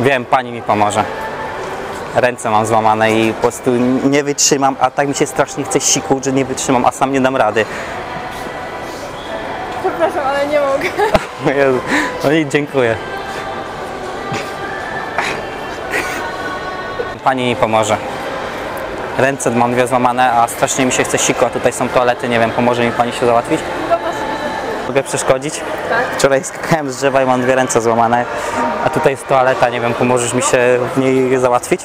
Wiem, pani mi pomoże. Ręce mam złamane i po prostu nie wytrzymam, a tak mi się strasznie chce siku, że nie wytrzymam, a sam nie dam rady. Przepraszam, ale nie mogę. O Jezu. No i dziękuję. Pani mi pomoże. Ręce mam dwie złamane, a strasznie mi się chce siku, a tutaj są toalety, nie wiem, pomoże mi pani się załatwić? Mogę przeszkodzić? Tak. Wczoraj skakałem z drzewa i mam dwie ręce złamane, a tutaj jest toaleta, nie wiem, pomożesz mi się w niej załatwić?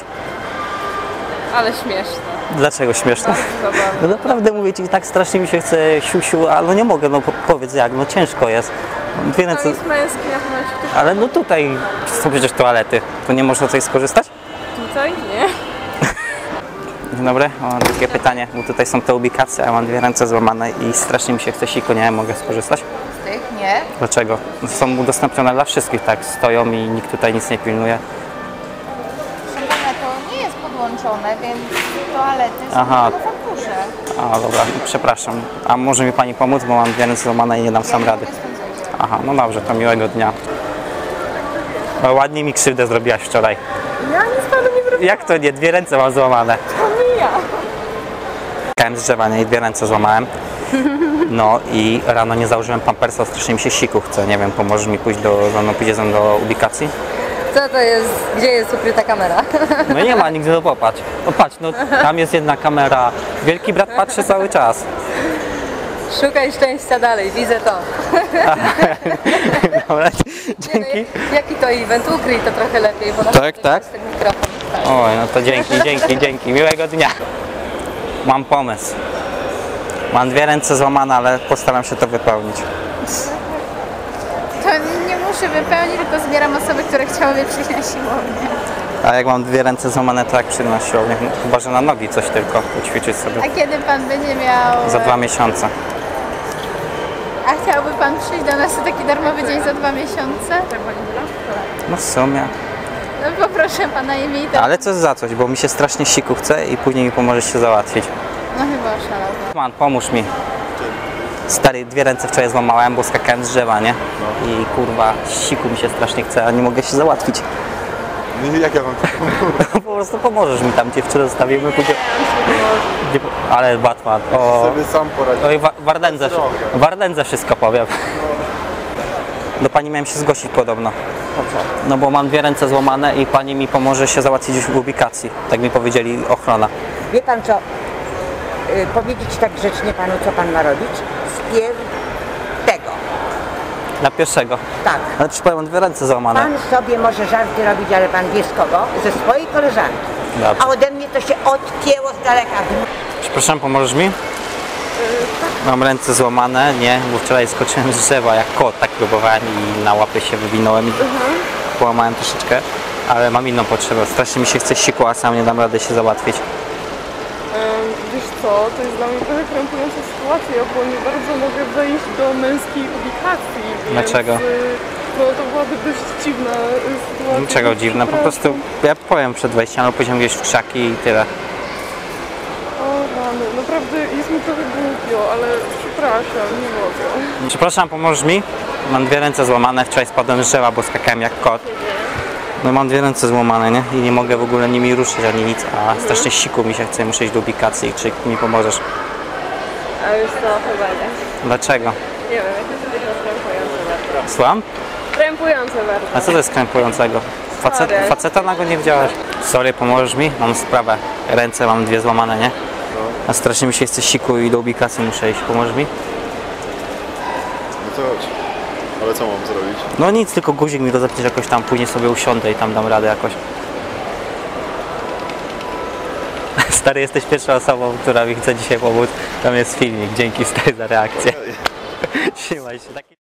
Ale śmieszne. Dlaczego śmieszne? No naprawdę mówię ci, tak strasznie mi się chce siusiu, ale no nie mogę, no po- powiedz jak, no ciężko jest. Dwie To ręce, jest męski, ale no tutaj są przecież toalety, to nie można tutaj skorzystać? tutaj nie. Dzień dobry, mam takie pytanie, bo tutaj są te ubikacje, a ja mam dwie ręce złamane i strasznie mi się chce siku, nie mogę skorzystać? Z tych nie. Dlaczego? Są udostępnione dla wszystkich, tak, stoją i nikt tutaj nic nie pilnuje. Proszę pana, to nie jest podłączone, więc toalety są Aha. fakturze. A dobra, przepraszam. A może mi pani pomóc, bo mam dwie ręce złamane i nie dam sam rady. Nie spędzajcie. Aha, no dobrze, to miłego dnia. O, ładnie mi krzywdę zrobiłaś wczoraj. Ja nic panu nie zrobię. Jak to nie? Dwie ręce mam złamane. Nie ja. Skakałem z drzewa, nie? I dwie ręce złamałem. No i rano nie założyłem pampersa, strasznie mi się siku chce. Nie wiem, pomożesz mi pójść do, ze mną, pójdzie ze mną do ubikacji? Co to jest? Gdzie jest ukryta kamera? No nie ma nigdzie, no popatrz. No patrz, no tam jest jedna kamera. Wielki brat patrzy cały czas. Szukaj szczęścia dalej, widzę to. Dobra, dzięki. Jaki to event? Ukryj to trochę lepiej, bo na Tak, tak? ten mikrofon. Oj, no to dzięki, dzięki, dzięki. Miłego dnia. Mam pomysł. Mam dwie ręce złamane, ale postaram się to wypełnić. To nie muszę wypełnić, tylko zbieram osoby, które chciałyby przyjść na siłownię. A jak mam dwie ręce złamane, to jak przyjdę na siłownię? No, Chyba, że na nogi coś tylko poćwiczyć sobie. A kiedy pan będzie miał... Za dwa miesiące. A chciałby pan przyjść do nas na taki darmowy dzień za dwa miesiące? No w sumie. No poproszę pana imię i to... Ale coś za coś, bo mi się strasznie siku chce i później mi pomożesz się załatwić. No chyba oszalał. Man, pomóż mi. Stary, dwie ręce wczoraj złamałem, bo skakałem z drzewa, nie? I kurwa, siku mi się strasznie chce, a nie mogę się załatwić. Nie, Jak ja mam po prostu pomożesz mi tam, dziewczynę zostawimy, pójdzie... Gdzie Ale Batman, o... sobie sam poradzić? Oj, wa- Wardędze. Wardędze wszystko powiem. Do pani miałem się zgłosić podobno. No bo mam dwie ręce złamane i pani mi pomoże się załatwić w ubikacji. Tak mi powiedzieli ochrona. Wie pan co? Y, powiedzieć tak grzecznie panu, co pan ma robić? Wpier tego. Na pierwszego. Tak. Ale przypomnę, mam dwie ręce złamane. Pan sobie może żarty robić, ale pan wie z kogo? Ze swojej koleżanki. Dobrze. A ode mnie to się odpięło z daleka. Przepraszam, pomożesz mi? Mam ręce złamane, nie, bo wczoraj skoczyłem z drzewa jak kot, tak próbowałem i na łapy się wywinąłem i połamałem troszeczkę, ale mam inną potrzebę. Strasznie mi się chce siku, a sam nie dam rady się załatwić. Wiesz co, to jest dla mnie trochę krępująca sytuacja, bo nie bardzo mogę wejść do męskiej ubikacji. Więc, Dlaczego? y, No to byłaby dość dziwna y, sytuacja. Niczego dziwne, po prostu ja powiem przed wejściem, albo pójdziemy gdzieś w krzaki i tyle. Naprawdę jest mi trochę głupio, ale przepraszam, nie mogę. Przepraszam, pomożesz mi? Mam dwie ręce złamane, wczoraj spadłem z drzewa, bo skakałem jak kot. No mam dwie ręce złamane, nie? I nie mogę w ogóle nimi ruszyć ani nic, a strasznie siku mi się chce, muszę iść do ubikacji. Czy mi pomożesz? A już to chyba nie. Dlaczego? Nie wiem, jakieś to jest krępujące bardzo. Słucham? Krępujące bardzo. A co to jest krępującego? Facet, faceta na go nie widziałeś? Sorry, pomożesz mi? Mam sprawę. Ręce mam dwie złamane, nie? A strasznie mi się chce siku i do ubikacji muszę iść. Pomożesz mi? No to chodź. Ale co mam zrobić? No nic, tylko guzik mi rozepniesz jakoś tam, później sobie usiądę i tam dam radę jakoś. Stary, jesteś pierwszą osobą, która mi chce dzisiaj pomóc. Tam jest filmik. Dzięki stary za reakcję. Trzymaj się.